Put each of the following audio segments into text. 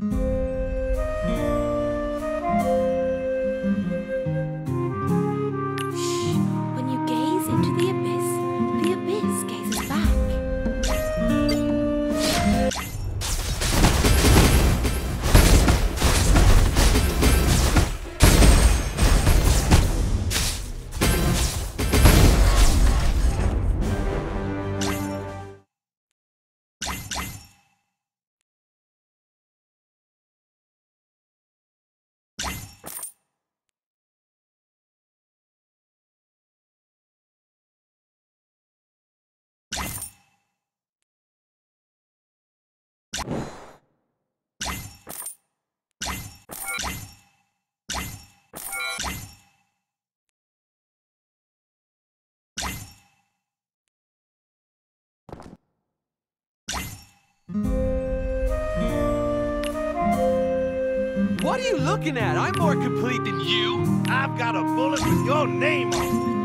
Shh. What are you looking at? I'm more complete than you. I've got a bullet with your name on it.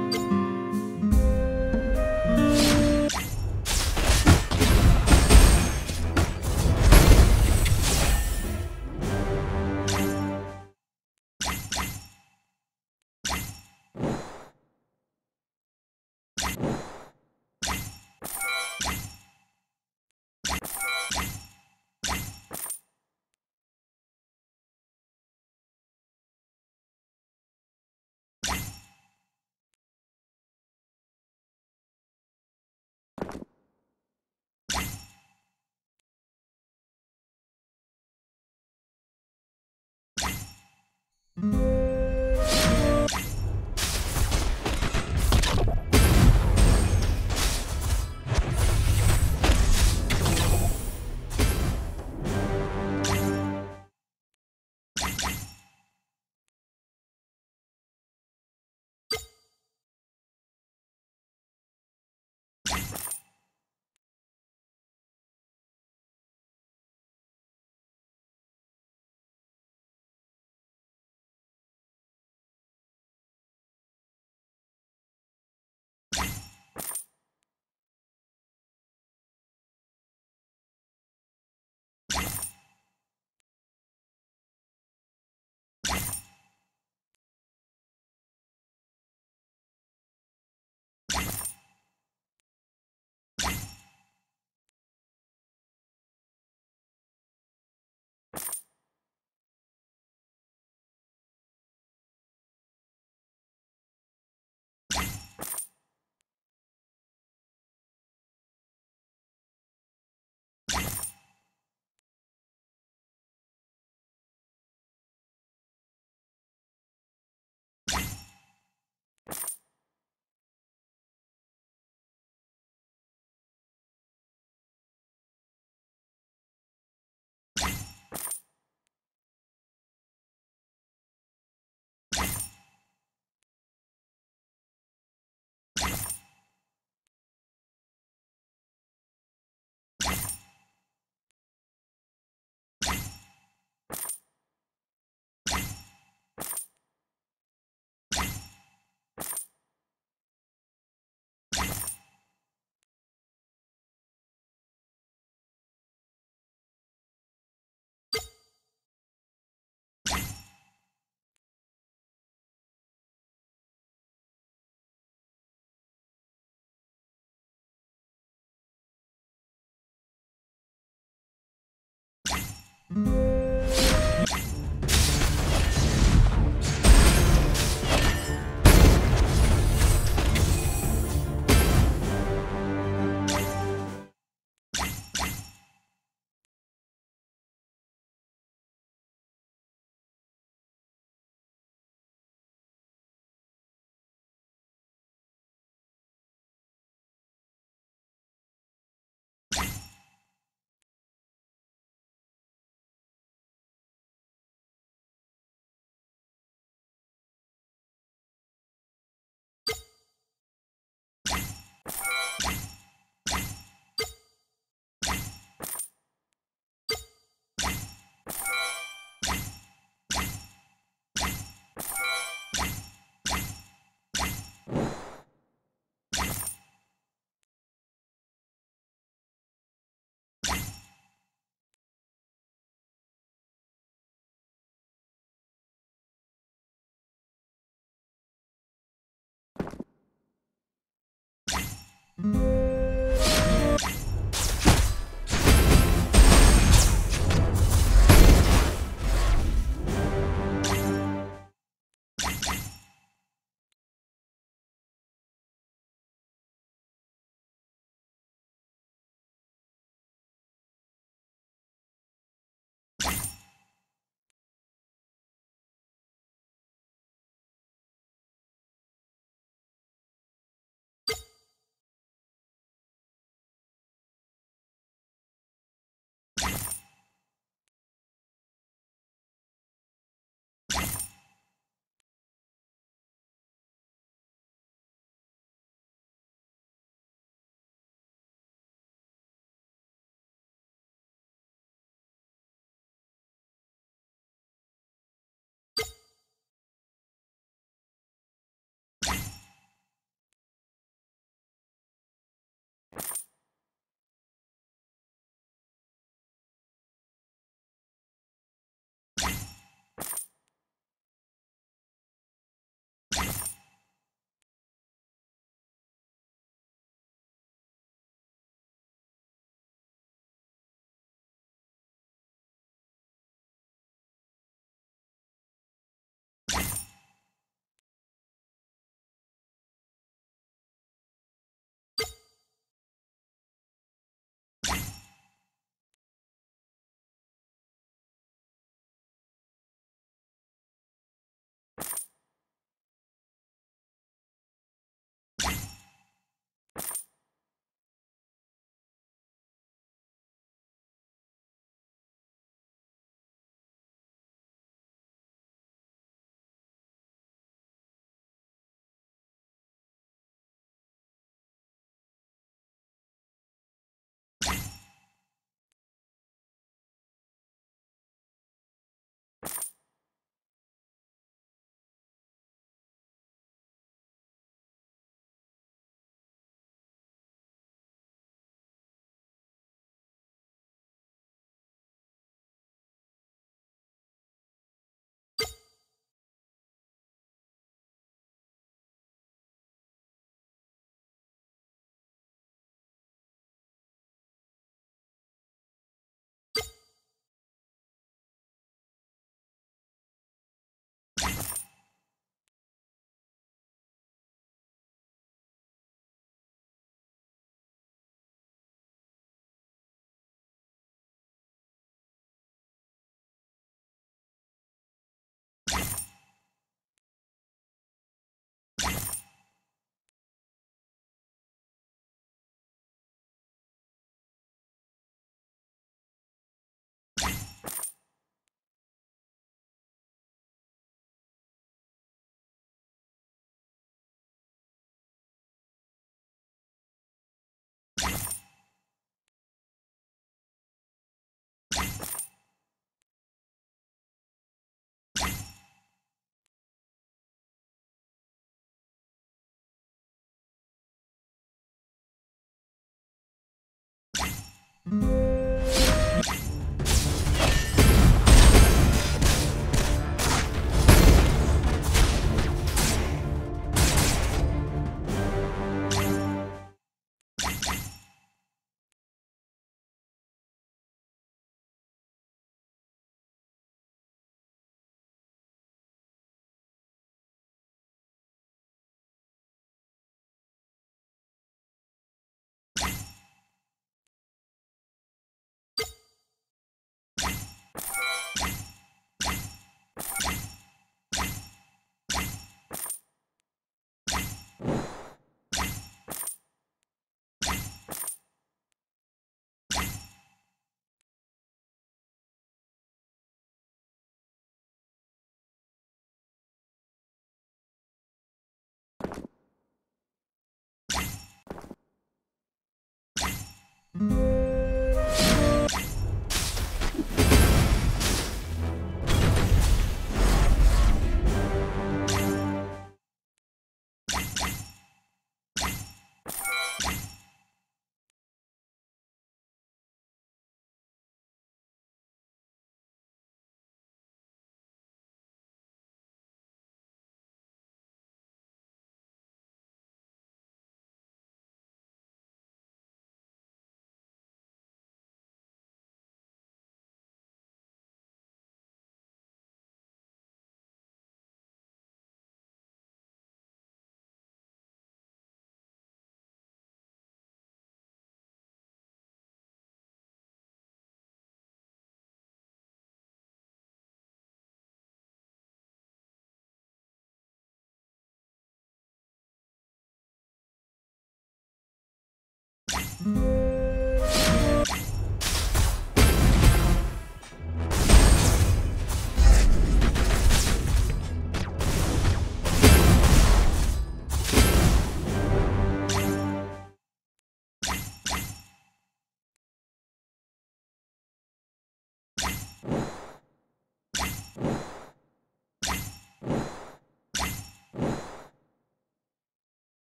Mm-hmm.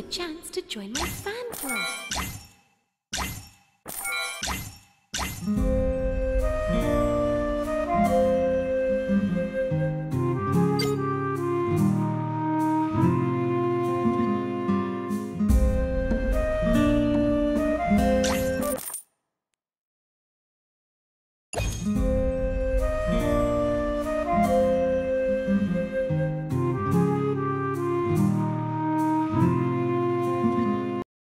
A chance to join my fan club.